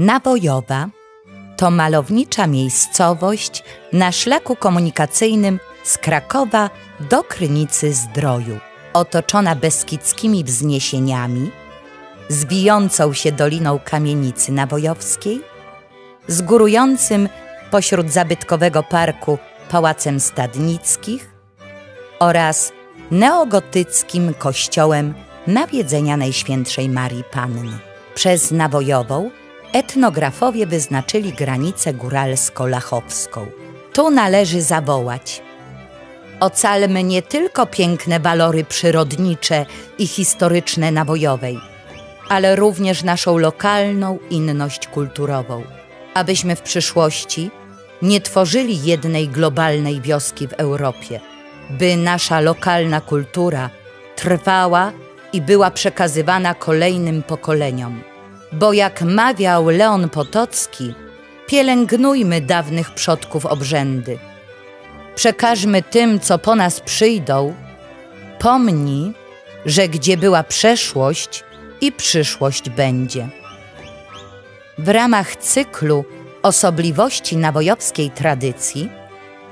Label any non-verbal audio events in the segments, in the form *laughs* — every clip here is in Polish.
Nawojowa to malownicza miejscowość na szlaku komunikacyjnym z Krakowa do Krynicy Zdroju, otoczona beskidzkimi wzniesieniami, z się doliną kamienicy nawojowskiej, z górującym pośród zabytkowego parku Pałacem Stadnickich oraz neogotyckim kościołem nawiedzenia Najświętszej Marii Panny. Przez Nawojową etnografowie wyznaczyli granicę góralsko-lachowską. Tu należy zawołać. Ocalmy nie tylko piękne walory przyrodnicze i historyczne Nawojowej, ale również naszą lokalną inność kulturową, abyśmy w przyszłości nie tworzyli jednej globalnej wioski w Europie, by nasza lokalna kultura trwała i była przekazywana kolejnym pokoleniom. Bo jak mawiał Leon Potocki, pielęgnujmy dawnych przodków obrzędy. Przekażmy tym, co po nas przyjdą, pomnij, że gdzie była przeszłość i przyszłość będzie. W ramach cyklu osobliwości nawojowskiej tradycji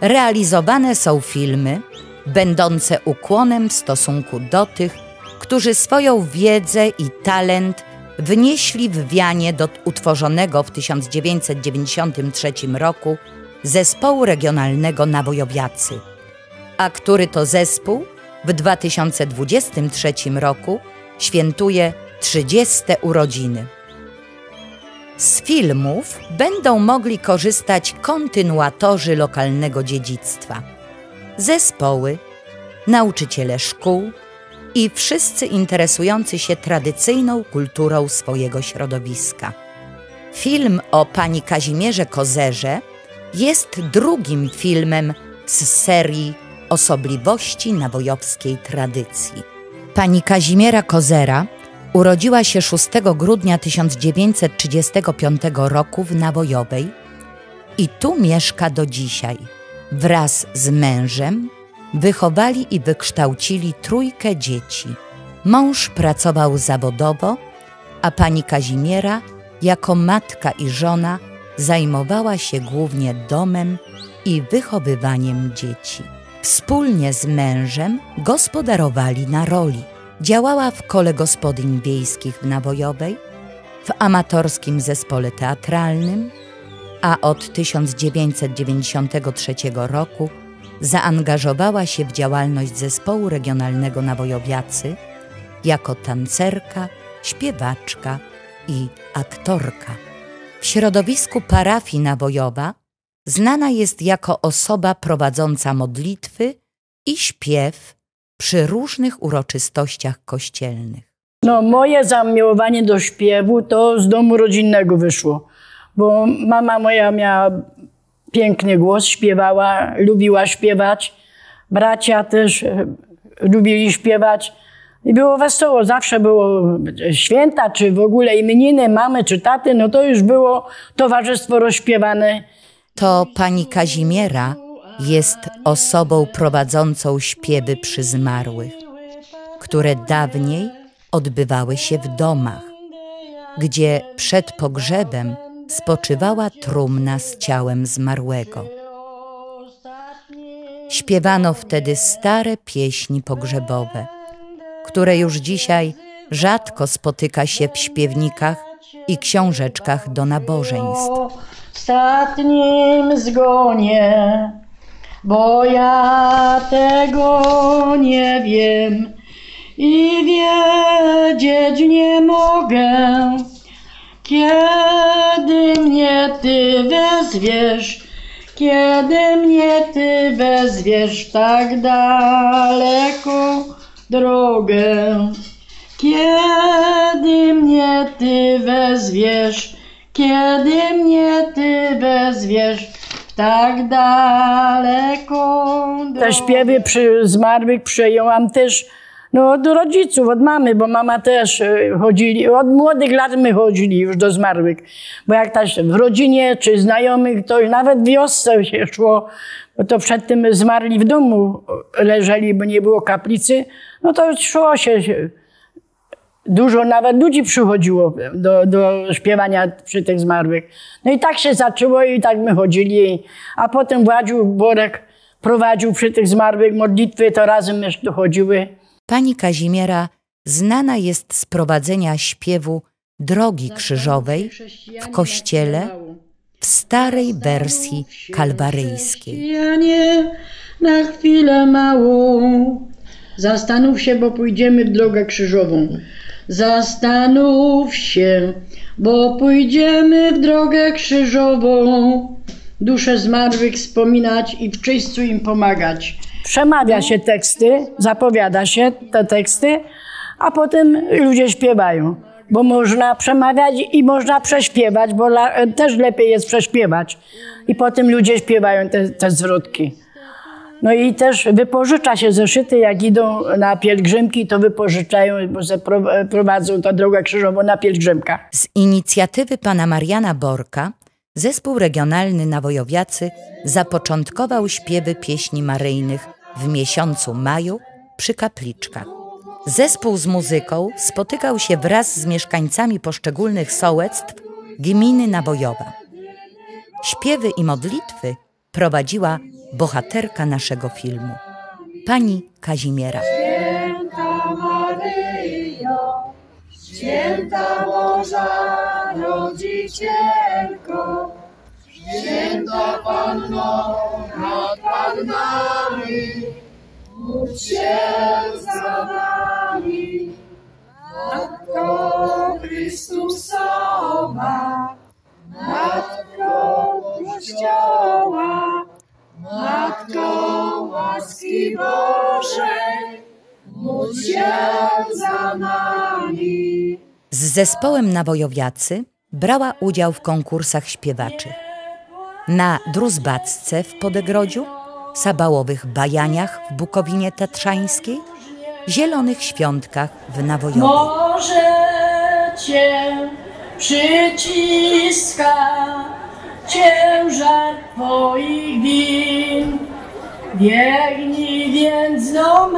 realizowane są filmy będące ukłonem w stosunku do tych, którzy swoją wiedzę i talent wnieśli w wianie do utworzonego w 1993 roku zespołu regionalnego Nawojowiacy, a który to zespół w 2023 roku świętuje 30. urodziny. Z filmów będą mogli korzystać kontynuatorzy lokalnego dziedzictwa, zespoły, nauczyciele szkół i wszyscy interesujący się tradycyjną kulturą swojego środowiska. Film o pani Kazimierze Kozerze jest drugim filmem z serii Osobliwości nawojowskiej tradycji. Pani Kazimiera Kozera Urodziła się 6 grudnia 1935 roku w Nawojowej i tu mieszka do dzisiaj. Wraz z mężem wychowali i wykształcili trójkę dzieci. Mąż pracował zawodowo, a pani Kazimiera jako matka i żona zajmowała się głównie domem i wychowywaniem dzieci. Wspólnie z mężem gospodarowali na roli. Działała w kole gospodyń wiejskich w Nawojowej, w amatorskim zespole teatralnym, a od 1993 roku zaangażowała się w działalność zespołu regionalnego Nawojowiacy jako tancerka, śpiewaczka i aktorka. W środowisku parafii Nawojowa znana jest jako osoba prowadząca modlitwy i śpiew przy różnych uroczystościach kościelnych. No, moje zamiłowanie do śpiewu to z domu rodzinnego wyszło, bo mama moja miała piękny głos, śpiewała, lubiła śpiewać. Bracia też e, lubili śpiewać. I było wesoło, zawsze było święta, czy w ogóle imieniny mamy, czy taty, no to już było towarzystwo rozśpiewane. To pani Kazimiera jest osobą prowadzącą śpiewy przy zmarłych, które dawniej odbywały się w domach, gdzie przed pogrzebem spoczywała trumna z ciałem zmarłego. Śpiewano wtedy stare pieśni pogrzebowe, które już dzisiaj rzadko spotyka się w śpiewnikach i książeczkach do nabożeństw. Ostatnim zgonie bo ja tego nie wiem i wiedzieć nie mogę. Kiedy Ty wezwiesz, kiedy mnie Ty wezwiesz tak daleko drogę. Kiedy mnie Ty wezwiesz, kiedy mnie Ty wezwiesz tak daleko. Te śpiewy przy zmarłych przyjęłam też no, od rodziców, od mamy, bo mama też e, chodzili, od młodych lat my chodzili już do zmarłych. Bo jak też w rodzinie czy znajomych, to nawet wiosce się szło, bo to przed tym zmarli w domu leżeli, bo nie było kaplicy, no to szło się Dużo nawet ludzi przychodziło do, do śpiewania przy tych zmarłych. No i tak się zaczęło i tak my chodzili. A potem Władziu Borek prowadził przy tych zmarłych modlitwy, to razem myśmy chodziły. Pani Kazimiera znana jest z prowadzenia śpiewu Drogi Krzyżowej w kościele w starej wersji kalwaryjskiej. nie na chwilę małą. Zastanów się, bo pójdziemy w drogę krzyżową. Zastanów się, bo pójdziemy w drogę krzyżową. Dusze zmarłych wspominać i w czyśćcu im pomagać. Przemawia się teksty, zapowiada się te teksty, a potem ludzie śpiewają. Bo można przemawiać i można prześpiewać, bo też lepiej jest prześpiewać. I potem ludzie śpiewają te, te zwrotki. No i też wypożycza się zeszyty, jak idą na pielgrzymki, to wypożyczają, bo prowadzą tę drogę krzyżową na pielgrzymkach. Z inicjatywy pana Mariana Borka zespół regionalny Nawojowiacy zapoczątkował śpiewy pieśni maryjnych w miesiącu maju przy kapliczkach. Zespół z muzyką spotykał się wraz z mieszkańcami poszczególnych sołectw gminy Nawojowa. Śpiewy i modlitwy prowadziła bohaterka naszego filmu, pani Kazimiera. Święta Maryjo, święta Boża Rodzicielko, święta Panno nad Pannami, módl się za nami. Matko Chrystusowa, Matko Kościoła, Matko łaski Bożej, się za nami. Z zespołem Nawojowiacy brała udział w konkursach śpiewaczy. Na Druzbacce w Podegrodziu, Sabałowych Bajaniach w Bukowinie Tatrzańskiej, Zielonych Świątkach w Nawojowie. Może cię przyciska ciężar Twoich win. Biegnij więc do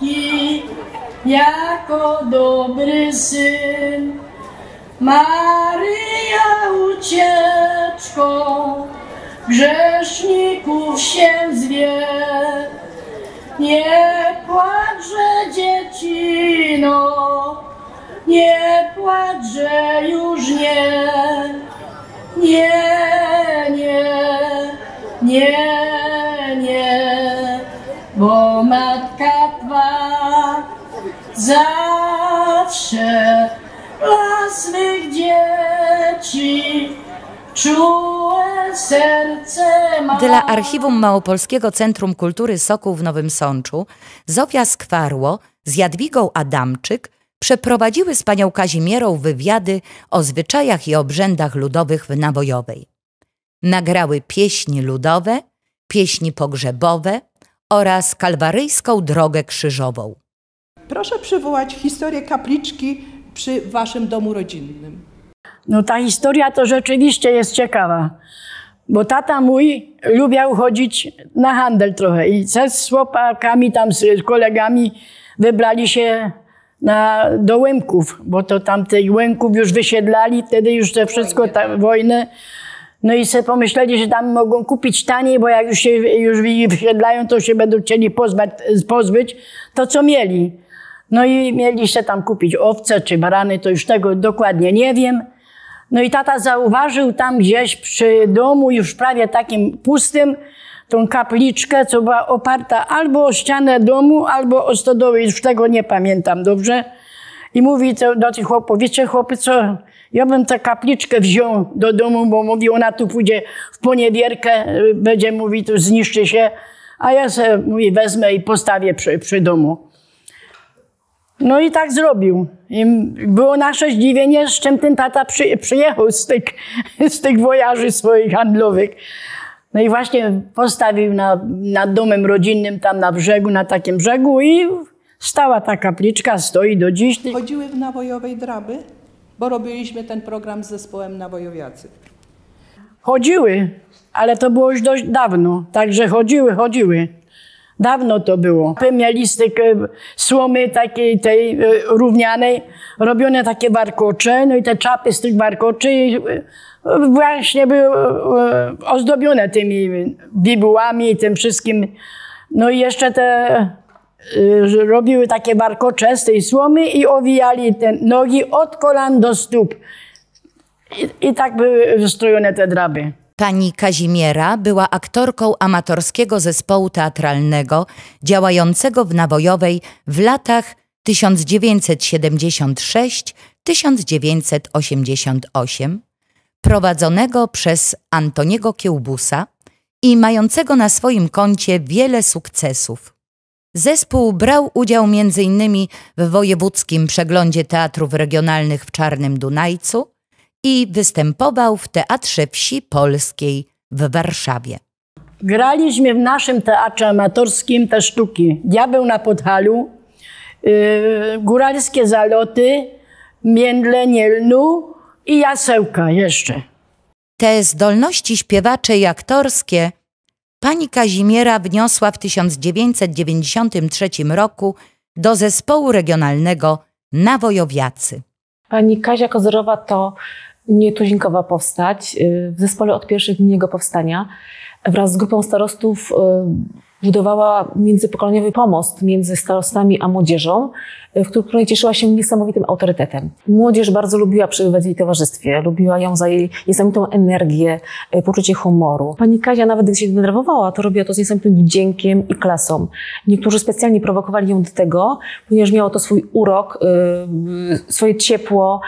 matki, jako dobry syn. Maryja ucieczką grzeszników się zwie. Nie płacze dziecino, nie płacze już nie. Nie, nie, nie, nie, bo matka Twa zawsze dla dzieci czułe serce ma. Dla Archiwum Małopolskiego Centrum Kultury Sokół w Nowym Sączu Zofia Skwarło z Jadwigą Adamczyk przeprowadziły z panią Kazimierą wywiady o zwyczajach i obrzędach ludowych w Nawojowej. Nagrały pieśni ludowe, pieśni pogrzebowe oraz kalwaryjską drogę krzyżową. Proszę przywołać historię kapliczki przy waszym domu rodzinnym. No ta historia to rzeczywiście jest ciekawa, bo tata mój lubiał chodzić na handel trochę i z chłopakami tam, z kolegami wybrali się na, do Łęków, bo to tam tych Łęków już wysiedlali, wtedy już te wszystko, ta, wojnę. No i sobie pomyśleli, że tam mogą kupić taniej, bo jak już się już wysiedlają, to się będą chcieli pozwać, pozbyć to, co mieli. No i mieli się tam kupić owce czy barany, to już tego dokładnie nie wiem. No i tata zauważył tam gdzieś przy domu, już prawie takim pustym, tą kapliczkę, co była oparta albo o ścianę domu, albo o stodoły, już tego nie pamiętam dobrze. I mówi do tych chłopów, wiecie chłopy, co, ja bym tę kapliczkę wziął do domu, bo mówi, ona tu pójdzie w poniewierkę, będzie, mówi, tu zniszczy się, a ja sobie, mówi, wezmę i postawię przy, przy domu. No i tak zrobił. I było nasze zdziwienie, z czym ten tata przy, przyjechał z tych, *laughs* z tych wojaży swoich handlowych. No i właśnie postawił na, nad domem rodzinnym tam na brzegu, na takim brzegu i stała ta kapliczka, stoi do dziś. Chodziły w nawojowej draby, bo robiliśmy ten program z zespołem nawojowiacy. Chodziły, ale to było już dość dawno, także chodziły, chodziły. Dawno to było. Mieli z tej e, słomy takiej tej e, równianej robione takie warkocze, no i te czapy z tych warkoczy e, właśnie były ozdobione tymi bibułami i tym wszystkim. No i jeszcze te robiły takie warkocze z tej słomy i owijali te nogi od kolan do stóp. I, i tak były wystrojone te draby. Pani Kazimiera była aktorką amatorskiego zespołu teatralnego działającego w Nawojowej w latach 1976-1988, prowadzonego przez Antoniego Kiełbusa i mającego na swoim koncie wiele sukcesów. Zespół brał udział m.in. w Wojewódzkim Przeglądzie Teatrów Regionalnych w Czarnym Dunajcu i występował w Teatrze Wsi Polskiej w Warszawie. Graliśmy w naszym teatrze amatorskim te sztuki. Diabeł na Podhalu, yy, Góralskie Zaloty, Międle Nielnu i Jasełka jeszcze. Te zdolności śpiewacze i aktorskie pani Kazimiera wniosła w 1993 roku do zespołu regionalnego Nawojowiacy. Pani Kazia Kozerowa to nietuzinkowa powstać y, w zespole od pierwszych dni jego powstania. Wraz z grupą starostów y, budowała międzypokoleniowy pomost między starostami a młodzieżą, y, w której cieszyła się niesamowitym autorytetem. Młodzież bardzo lubiła przebywać w jej towarzystwie, lubiła ją za jej niesamowitą energię, poczucie humoru. Pani Kazia nawet gdy się denerwowała, to robiła to z niesamowitym wdziękiem i klasą. Niektórzy specjalnie prowokowali ją do tego, ponieważ miało to swój urok, swoje ciepło.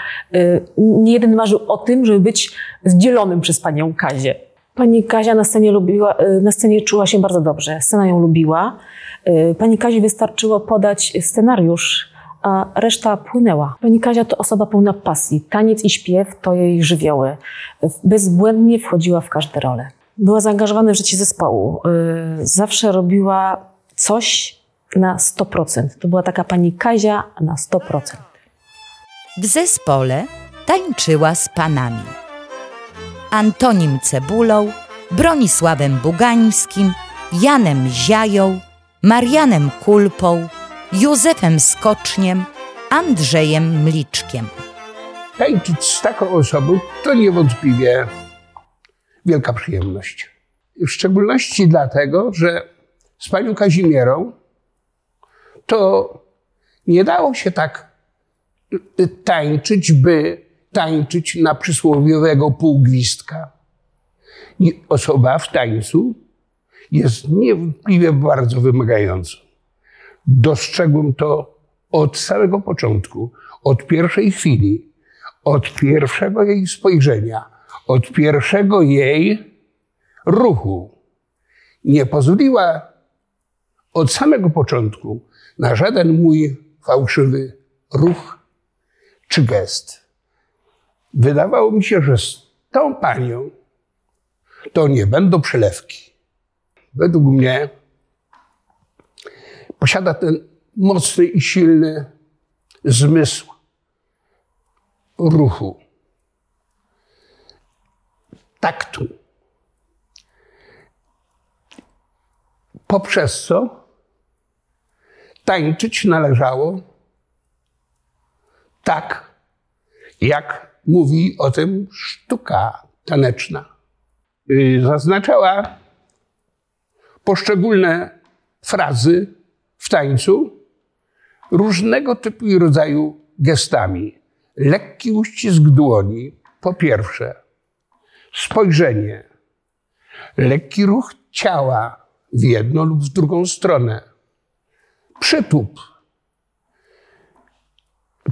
Nie jeden marzył o tym, żeby być zdzielonym przez panią Kazię. Pani Kazia na scenie, lubiła, y, na scenie czuła się bardzo dobrze. Scena ją lubiła. Y, pani Kazi wystarczyło podać scenariusz, a reszta płynęła. Pani Kazia to osoba pełna pasji. Taniec i śpiew to jej żywioły. Bezbłędnie wchodziła w każde role. Była zaangażowana w życie zespołu. Y, zawsze robiła coś na 100%. To była taka pani Kazia na 100%. W zespole tańczyła z panami. Antonim Cebulą, Bronisławem Bugańskim, Janem Ziają, Marianem Kulpą, Józefem Skoczniem, Andrzejem Mliczkiem. Tańczyć z taką osobą to niewątpliwie wielka przyjemność. W szczególności dlatego, że z panią Kazimierą to nie dało się tak tańczyć, by tańczyć na przysłowiowego półgwistka. I osoba w tańcu jest niewątpliwie bardzo wymagająca. Dostrzegłem to od samego początku, od pierwszej chwili, od pierwszego jej spojrzenia, od pierwszego jej ruchu. Nie pozwoliła od samego początku na żaden mój fałszywy ruch czy gest. Wydawało mi się, że z tą panią to nie będą przelewki. Według mnie posiada ten mocny i silny zmysł ruchu, taktu. Poprzez co tańczyć należało tak, jak mówi o tym sztuka taneczna. Y, zaznaczała poszczególne frazy w tańcu różnego typu i rodzaju gestami. Lekki uścisk dłoni, po pierwsze, spojrzenie, lekki ruch ciała w jedną lub w drugą stronę, przytup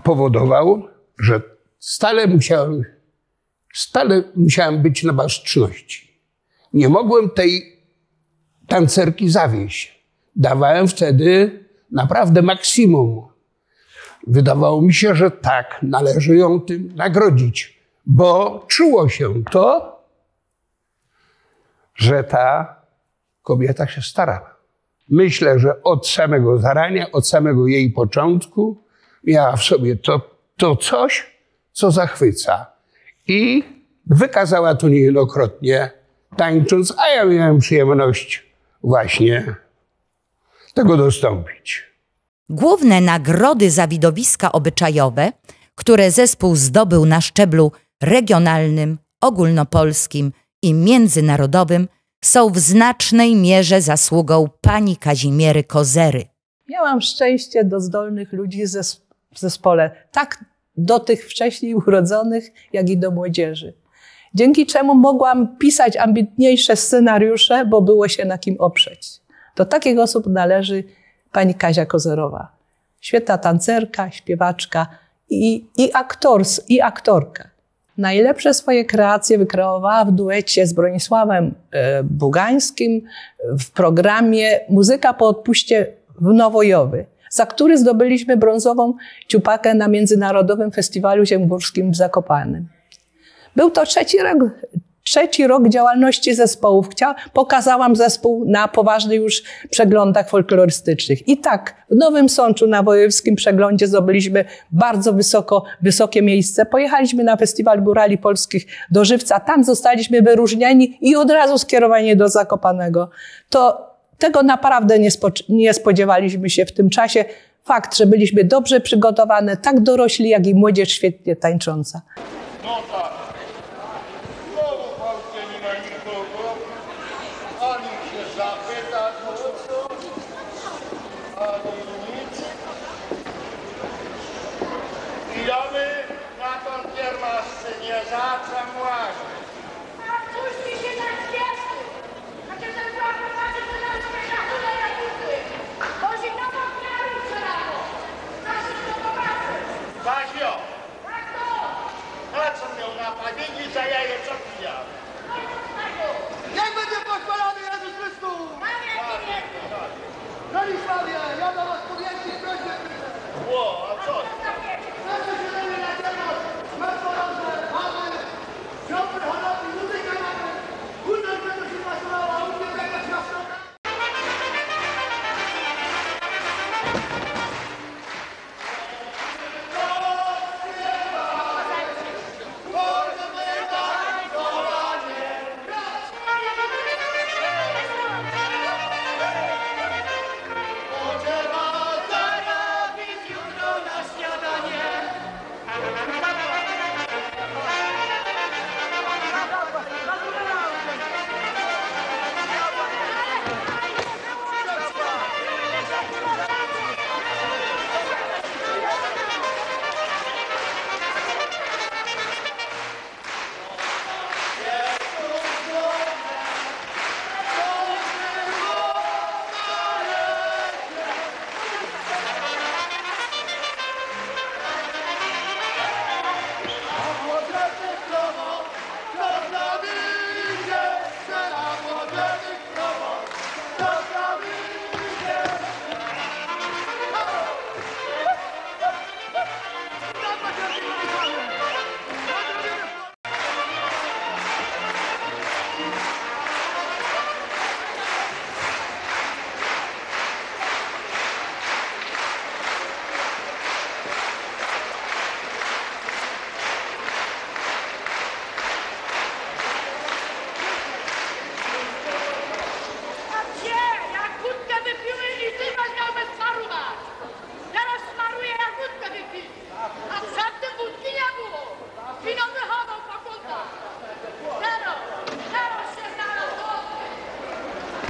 powodował, że stale musiałem, stale musiałem być na baczności. Nie mogłem tej tancerki zawieść. Dawałem wtedy naprawdę maksimum. Wydawało mi się, że tak, należy ją tym nagrodzić, bo czuło się to, że ta kobieta się starała. Myślę, że od samego zarania, od samego jej początku miała w sobie to, to coś, co zachwyca. I wykazała to niejednokrotnie tańcząc, a ja miałem przyjemność właśnie tego dostąpić. Główne nagrody za widowiska obyczajowe, które zespół zdobył na szczeblu regionalnym, ogólnopolskim i międzynarodowym, są w znacznej mierze zasługą pani Kazimiery Kozery. Miałam szczęście do zdolnych ludzi w zespole, tak do tych wcześniej urodzonych, jak i do młodzieży. Dzięki czemu mogłam pisać ambitniejsze scenariusze, bo było się na kim oprzeć. Do takich osób należy pani Kazia Kozerowa. Świetna tancerka, śpiewaczka i, i, aktors, i aktorka. Najlepsze swoje kreacje wykreowała w duecie z Bronisławem e, Bugańskim w programie Muzyka po odpuście w Nowojowy, za który zdobyliśmy brązową ciupakę na Międzynarodowym Festiwalu Ziemgórskim w Zakopanem. Był to trzeci rok, trzeci rok działalności zespołów. Pokazałam zespół na poważnych już przeglądach folklorystycznych. I tak, w Nowym Sączu na wojewódzkim przeglądzie zdobyliśmy bardzo wysoko, wysokie miejsce. Pojechaliśmy na Festiwal Górali Polskich do Żywca. Tam zostaliśmy wyróżnieni i od razu skierowani do Zakopanego. To tego naprawdę nie, nie spodziewaliśmy się w tym czasie. Fakt, że byliśmy dobrze przygotowane, tak dorośli, jak i młodzież świetnie tańcząca.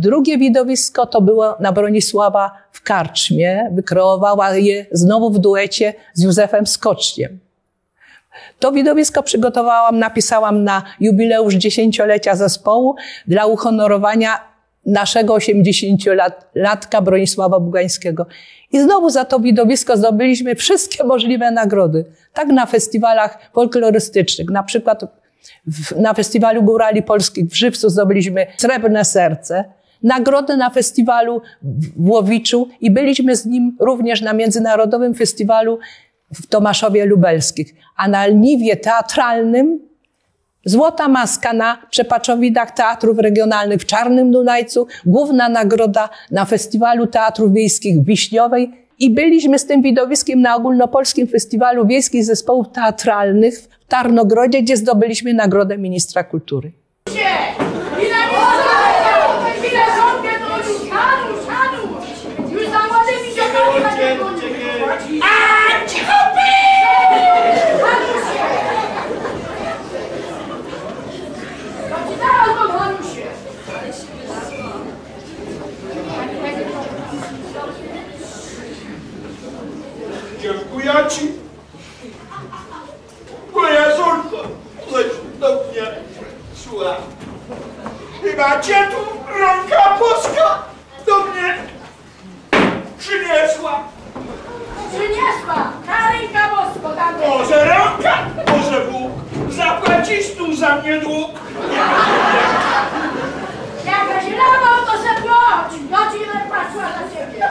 Drugie widowisko to było na Bronisława w Karczmie. Wykreowała je znowu w duecie z Józefem Skoczniem. To widowisko przygotowałam, napisałam na jubileusz dziesięciolecia zespołu dla uhonorowania naszego 80-latka Bronisława Bugańskiego. I znowu za to widowisko zdobyliśmy wszystkie możliwe nagrody. Tak na festiwalach folklorystycznych, na przykład na festiwalu Górali Polskich w Żywcu zdobyliśmy Srebrne Serce, nagrodę na festiwalu w Łowiczu i byliśmy z nim również na Międzynarodowym Festiwalu w Tomaszowie Lubelskich. A na lniwie teatralnym Złota maska na przepaczowidach teatrów regionalnych w Czarnym Dunajcu, główna nagroda na Festiwalu Teatrów Wiejskich w Wiśniowej i byliśmy z tym widowiskiem na ogólnopolskim festiwalu wiejskich zespołów teatralnych w Tarnogrodzie, gdzie zdobyliśmy nagrodę ministra kultury. przyniosła? Chyba cię tu ręka boska do mnie przyniosła. Przyniosła! Karinka Bosko tam Może ręka, może Bóg. Zapłacisz tu za mnie dług. Jakaś lawa to se płać! Ja ci nie płaciła za ciebie!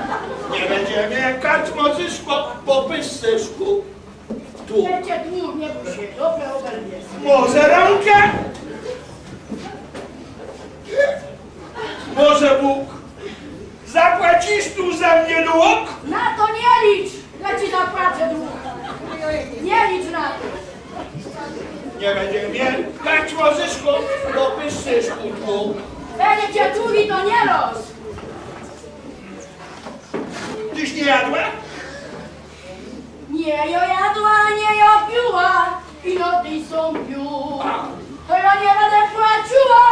Nie będziemy kać możesz po, po pyscyszku. Tu. Będzie tu, nie bój się, dobre oberwie. Może rękę? Może Bóg. Zapłacisz tu za mnie dług? Na to nie licz! Ja ci zapłacę dług. Nie licz na to. Nie będziemy kać możesz po, po pyscyszku tu. Będzie cię tuli, to nie los. Tyś nie jadła? Nie jo jadła, nie jo piła, i no ty są pił. To ja nie będę płaciła,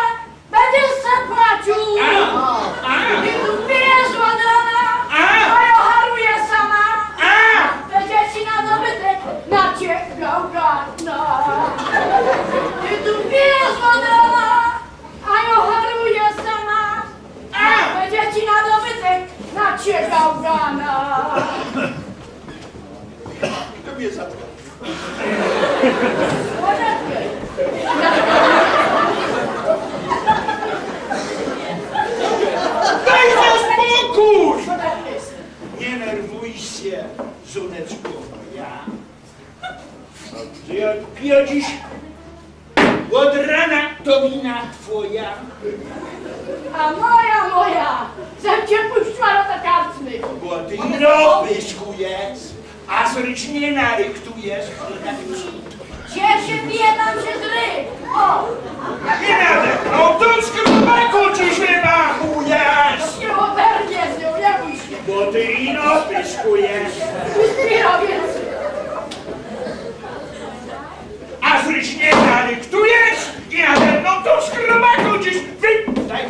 będziesz se płacił. I tu pijesz ładrana, to ja haruję sama. Będzie ci na dobytek, na ciebie gana. Ty tu pijesz ładrana, a ja haruję sama. Będzie ci na dobytek, na ciebie gana. To mnie zatkał. Daj mi spokój! Nie nerwuj się, żoneczko. Że ja piję dziś od rana to wina twoja. A moja, moja, żem cię karczmy. Bo ty robiskujesz, a zrycznie naryktujesz. Gdzie się bije, tam się zry. O, Nie nadę, no to z grubaku ci się machujesz. się oberwie z nią, nie bój się. Bo ty robiskujesz, Zbiro więcej. a zrycznie naryktujesz. I nade mną to z grubaku dziś wy... Daj,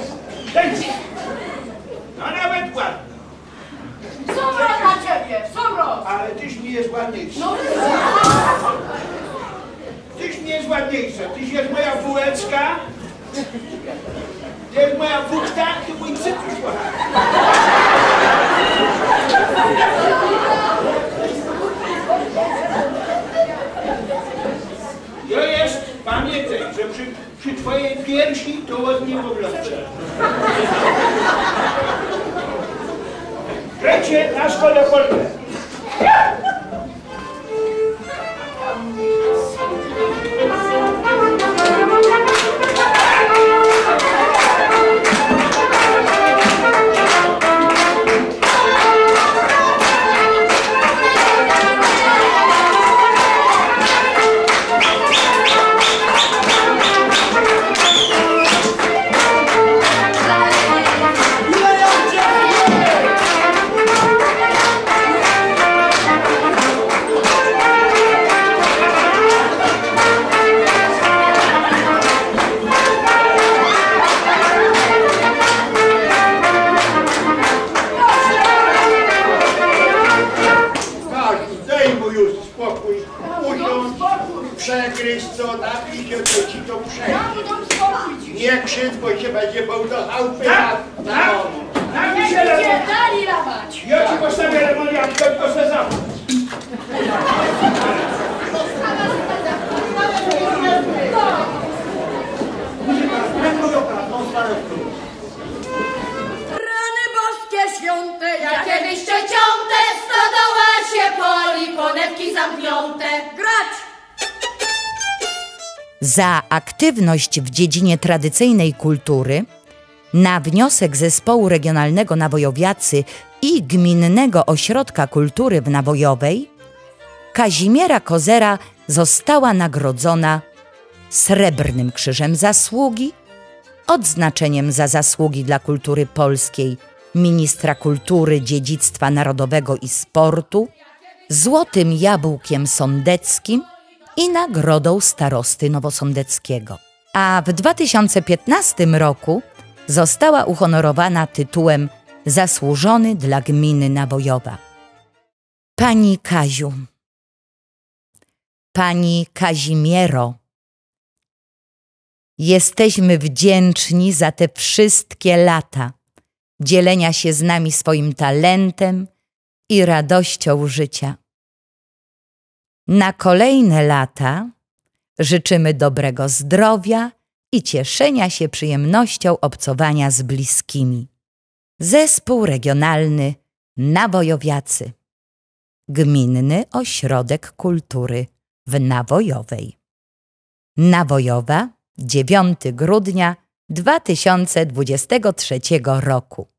daj. No nawet ładno, Somro dla somro. ale tyś mi jest ładniejsza. No, Tyś mi jest ładniejsza. Tyś jest moja bułeczka. Ty jest moja wódka, ty mój cytruś Ja jest, pamiętaj, że przy, przy twojej piersi to ładnie pogląda. Krecie na szkole polne. Kaziu, Nie krzycz, bo się będzie bał do chałupy na, na domu. Nie cię dali lawać. Ja ci postawię lemoniadę, tylko se zapłać. Rany boskie święte, jakie wyście ciąte, stodoła się poli, konewki zamknięte. Grać! Za aktywność w dziedzinie tradycyjnej kultury na wniosek Zespołu Regionalnego Nawojowiacy i Gminnego Ośrodka Kultury w Nawojowej Kazimiera Kozera została nagrodzona Srebrnym Krzyżem Zasługi, odznaczeniem za zasługi dla kultury polskiej ministra kultury, dziedzictwa narodowego i sportu, Złotym Jabłkiem Sądeckim i Nagrodą Starosty Nowosądeckiego. A w 2015 roku została uhonorowana tytułem Zasłużony dla gminy Nawojowa. Pani Kaziu, Pani Kazimiero, Jesteśmy wdzięczni za te wszystkie lata dzielenia się z nami swoim talentem i radością życia. Na kolejne lata życzymy dobrego zdrowia i cieszenia się przyjemnością obcowania z bliskimi. Zespół regionalny Nawojowiacy. Gminny Ośrodek Kultury w Nawojowej. Nawojowa, 9 grudnia 2023 roku.